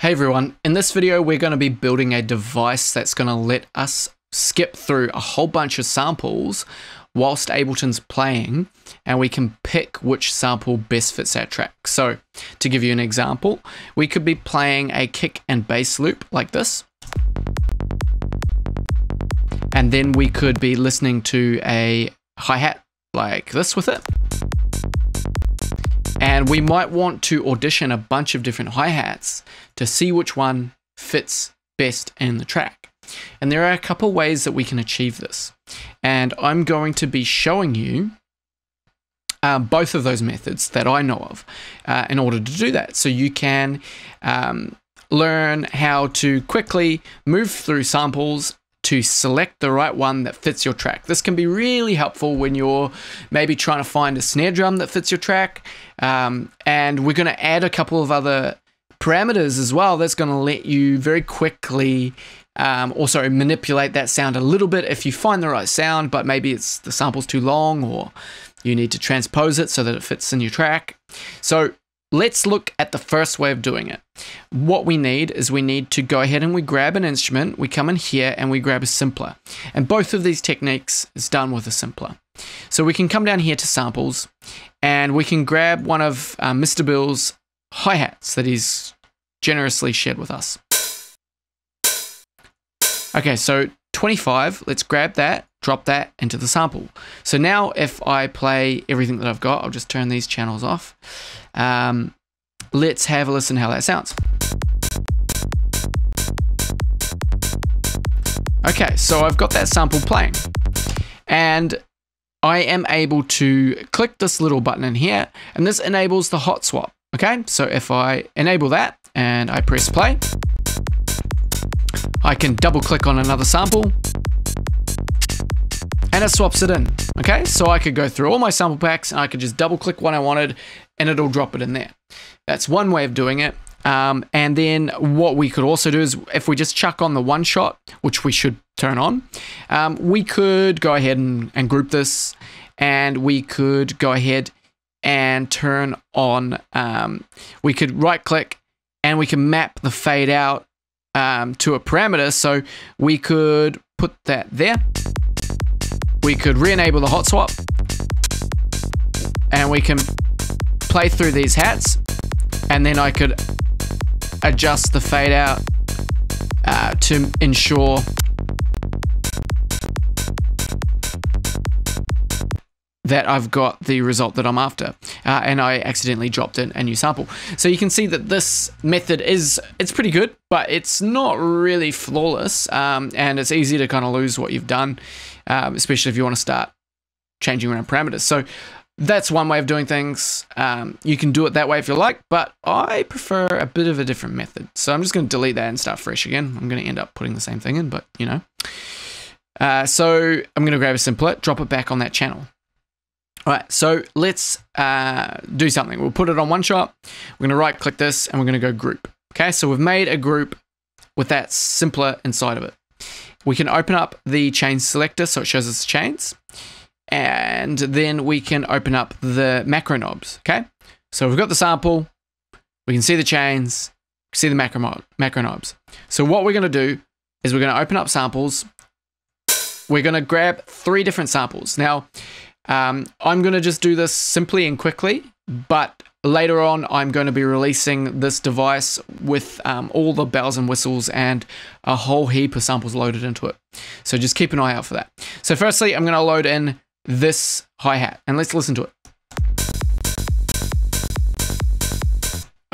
Hey everyone, in this video we're going to be building a device that's going to let us skip through a whole bunch of samples whilst Ableton's playing and we can pick which sample best fits our track. So to give you an example, we could be playing a kick and bass loop like this. And then we could be listening to a hi-hat like this with it. And we might want to audition a bunch of different hi-hats to see which one fits best in the track. And there are a couple ways that we can achieve this. And I'm going to be showing you um, both of those methods that I know of uh, in order to do that. So you can um, learn how to quickly move through samples to select the right one that fits your track. This can be really helpful when you're maybe trying to find a snare drum that fits your track. Um, and we're going to add a couple of other parameters as well that's going to let you very quickly um, also manipulate that sound a little bit if you find the right sound, but maybe it's the sample's too long or you need to transpose it so that it fits in your track. So Let's look at the first way of doing it. What we need is we need to go ahead and we grab an instrument, we come in here and we grab a simpler. And both of these techniques is done with a simpler. So we can come down here to samples and we can grab one of uh, Mr. Bill's hi-hats that he's generously shared with us. Okay, so 25, let's grab that, drop that into the sample. So now if I play everything that I've got, I'll just turn these channels off. Um, let's have a listen how that sounds. Okay, so I've got that sample playing. And I am able to click this little button in here, and this enables the hot swap. Okay, so if I enable that and I press play, I can double click on another sample and it swaps it in. Okay, so I could go through all my sample packs and I could just double click what I wanted and it'll drop it in there. That's one way of doing it. Um, and then what we could also do is if we just chuck on the one shot, which we should turn on, um, we could go ahead and, and group this and we could go ahead and turn on, um, we could right click and we can map the fade out um, to a parameter. So we could put that there. We could re-enable the hot swap. And we can play through these hats. And then I could adjust the fade out uh, to ensure that I've got the result that I'm after. Uh, and I accidentally dropped in a new sample. So you can see that this method is, it's pretty good, but it's not really flawless. Um, and it's easy to kind of lose what you've done, um, especially if you want to start changing around parameters. So that's one way of doing things. Um, you can do it that way if you like, but I prefer a bit of a different method. So I'm just going to delete that and start fresh again. I'm going to end up putting the same thing in, but you know. Uh, so I'm going to grab a simpler, drop it back on that channel. All right, so let's uh, do something. We'll put it on one shot. We're to right click this and we're to go group. Okay, so we've made a group with that simpler inside of it. We can open up the chain selector so it shows us chains and then we can open up the macro knobs, okay? So we've got the sample, we can see the chains, see the macro, macro knobs. So what we're gonna do is we're gonna open up samples, we're gonna grab three different samples. Now, um, I'm gonna just do this simply and quickly, but later on I'm going to be releasing this device with um, all the bells and whistles and a whole heap of samples loaded into it. So just keep an eye out for that. So firstly, I'm going to load in this hi-hat and let's listen to it.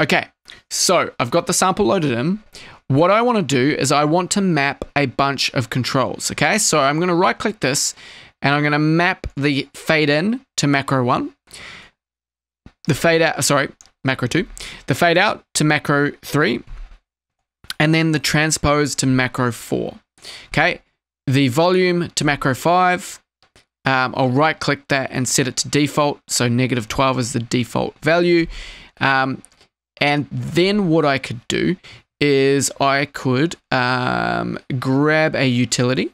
Okay, so I've got the sample loaded in. What I want to do is I want to map a bunch of controls, okay? So I'm going to right click this and I'm going to map the fade in to macro 1, the fade out, sorry, macro 2, the fade out to macro 3, and then the transpose to macro 4, okay? The volume to macro 5, um, I'll right click that and set it to default. So negative 12 is the default value. Um, and then what I could do is I could um, grab a utility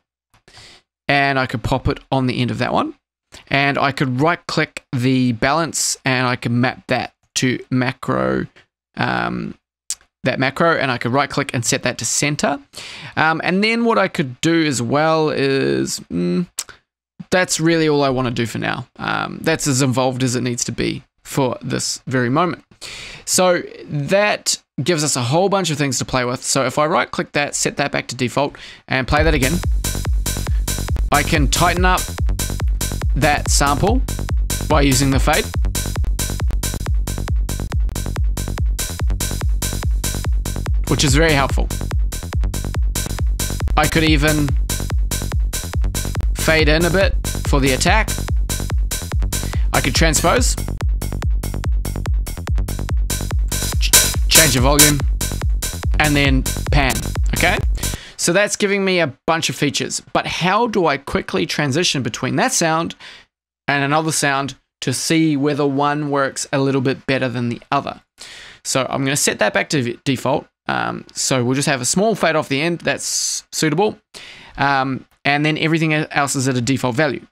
and I could pop it on the end of that one. And I could right click the balance and I can map that to macro um, that macro and I could right click and set that to center. Um, and then what I could do as well is mm, that's really all I want to do for now. Um, that's as involved as it needs to be for this very moment. So that gives us a whole bunch of things to play with. So if I right click that, set that back to default and play that again, I can tighten up that sample by using the fade. Which is very helpful. I could even fade in a bit for the attack. I could transpose. change the volume, and then pan, okay? So that's giving me a bunch of features, but how do I quickly transition between that sound and another sound to see whether one works a little bit better than the other? So I'm going to set that back to default. Um, so we'll just have a small fade off the end that's suitable. Um, and then everything else is at a default value.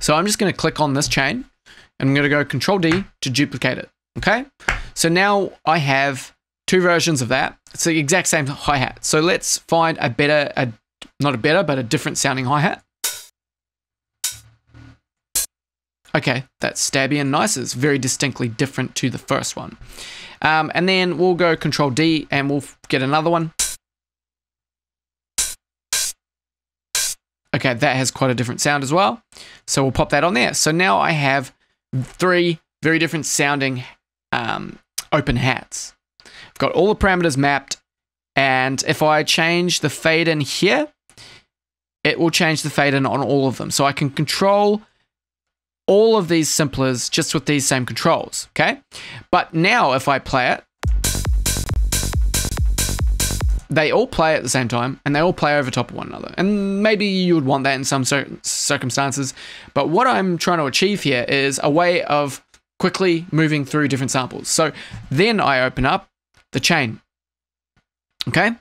So I'm just going to click on this chain and I'm going to go Control D to duplicate it. Okay. So now I have two versions of that. It's the exact same hi-hat. So let's find a better, a, not a better, but a different sounding hi-hat. Okay, that's stabby and nice. It's very distinctly different to the first one. Um, and then we'll go Control D and we'll get another one. Okay, that has quite a different sound as well. So we'll pop that on there. So now I have three very different sounding um, open hats. I've got all the parameters mapped, and if I change the fade in here, it will change the fade in on all of them. So I can control all of these simplers just with these same controls, okay? But now if I play it, they all play at the same time and they all play over top of one another. And maybe you would want that in some circumstances. But what I'm trying to achieve here is a way of quickly moving through different samples. So then I open up the chain. Okay.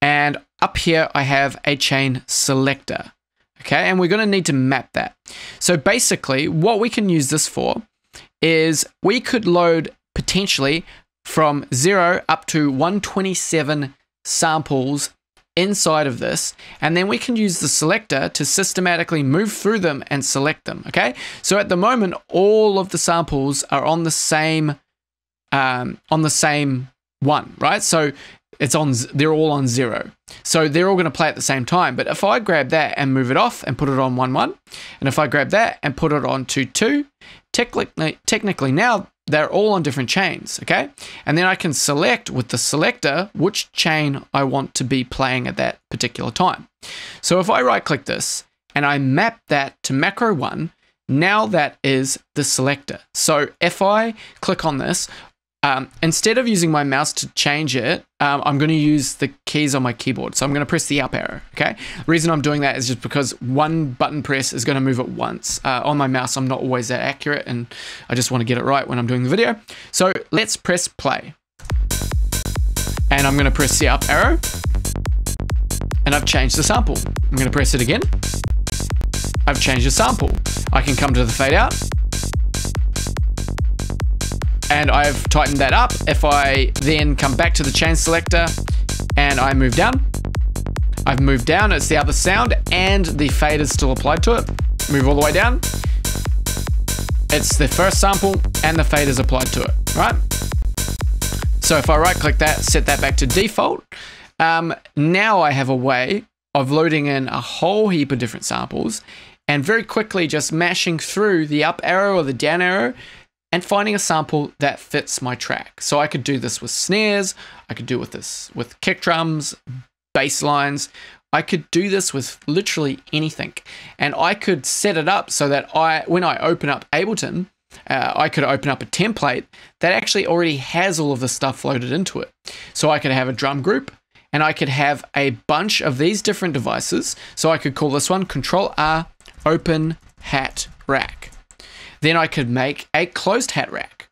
And up here, I have a chain selector. Okay. And we're going to need to map that. So basically, what we can use this for is we could load potentially from zero up to 127 samples inside of this and then we can use the selector to systematically move through them and select them okay so at the moment all of the samples are on the same um, on the same one right so it's on they're all on zero so they're all going to play at the same time but if i grab that and move it off and put it on one one and if i grab that and put it on two two technically technically now they're all on different chains, okay? And then I can select with the selector which chain I want to be playing at that particular time. So if I right click this and I map that to macro one, now that is the selector. So if I click on this, um, instead of using my mouse to change it, um, I'm going to use the keys on my keyboard. So I'm going to press the up arrow. Okay. The reason I'm doing that is just because one button press is going to move it once. Uh, on my mouse, I'm not always that accurate, and I just want to get it right when I'm doing the video. So let's press play. And I'm going to press the up arrow. And I've changed the sample. I'm going to press it again. I've changed the sample. I can come to the fade out and I've tightened that up. If I then come back to the chain selector and I move down, I've moved down, it's the other sound and the fade is still applied to it. Move all the way down. It's the first sample and the fade is applied to it, right? So if I right click that, set that back to default, um, now I have a way of loading in a whole heap of different samples and very quickly just mashing through the up arrow or the down arrow and finding a sample that fits my track. So I could do this with snares, I could do with this with kick drums, bass lines. I could do this with literally anything. And I could set it up so that I when I open up Ableton, uh, I could open up a template that actually already has all of the stuff loaded into it. So I could have a drum group and I could have a bunch of these different devices. So I could call this one Control R Open Hat Rack. Then I could make a closed hat rack.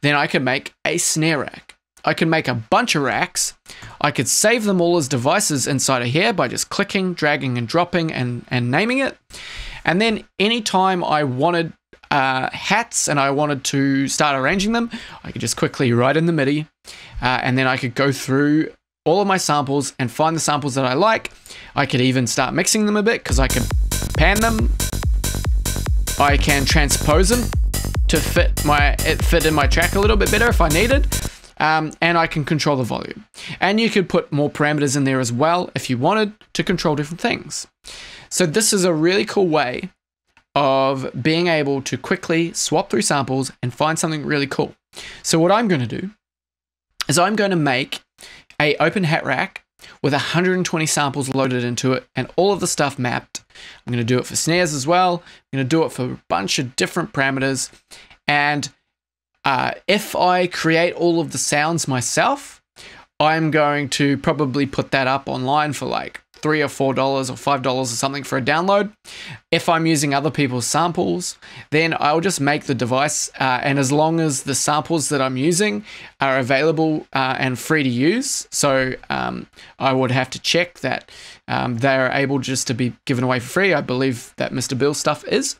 Then I could make a snare rack. I could make a bunch of racks. I could save them all as devices inside of here by just clicking, dragging, and dropping and, and naming it. And then anytime I wanted uh, hats and I wanted to start arranging them, I could just quickly write in the MIDI uh, and then I could go through all of my samples and find the samples that I like. I could even start mixing them a bit because I can pan them. I can transpose them to fit my it fit in my track a little bit better if I needed. Um, and I can control the volume. And you could put more parameters in there as well if you wanted to control different things. So this is a really cool way of being able to quickly swap through samples and find something really cool. So what I'm going to do is I'm going to make a open hat rack with 120 samples loaded into it and all of the stuff mapped. I'm going to do it for snares as well. I'm going to do it for a bunch of different parameters. And uh, if I create all of the sounds myself, I'm going to probably put that up online for like three or four dollars or five dollars or something for a download. If I'm using other people's samples, then I'll just make the device, uh, and as long as the samples that I'm using are available uh, and free to use, so um, I would have to check that um, they're able just to be given away for free. I believe that Mr. Bill stuff is.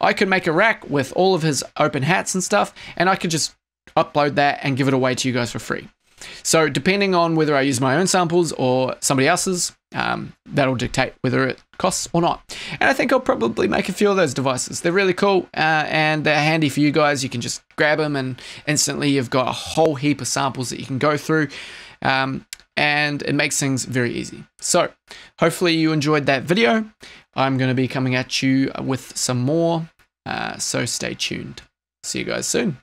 I could make a rack with all of his open hats and stuff, and I could just upload that and give it away to you guys for free. So depending on whether I use my own samples or somebody else's, um, that'll dictate whether it costs or not. And I think I'll probably make a few of those devices. They're really cool uh, and they're handy for you guys. You can just grab them and instantly you've got a whole heap of samples that you can go through. Um, and it makes things very easy. So hopefully you enjoyed that video. I'm going to be coming at you with some more. Uh, so stay tuned. See you guys soon.